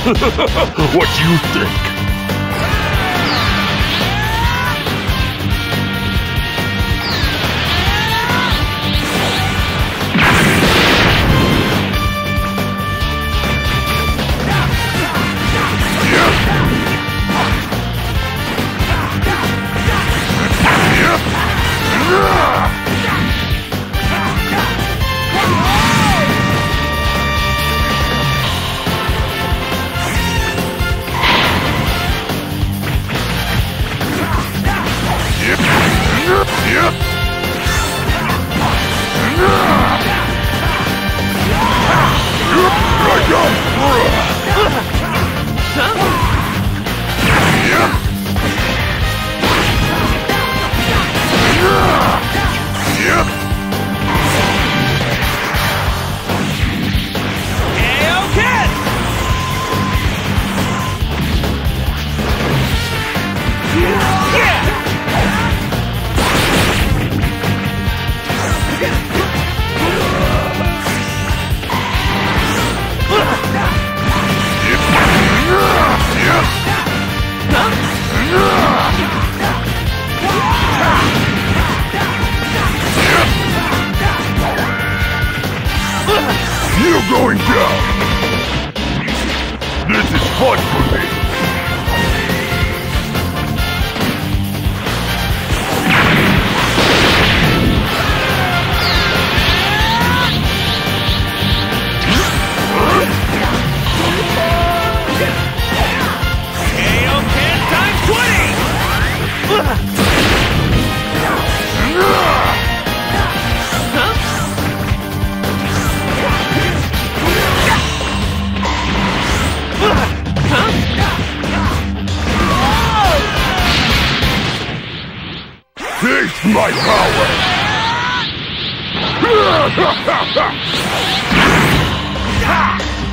what do you think? You're going down! This is fun my power! Come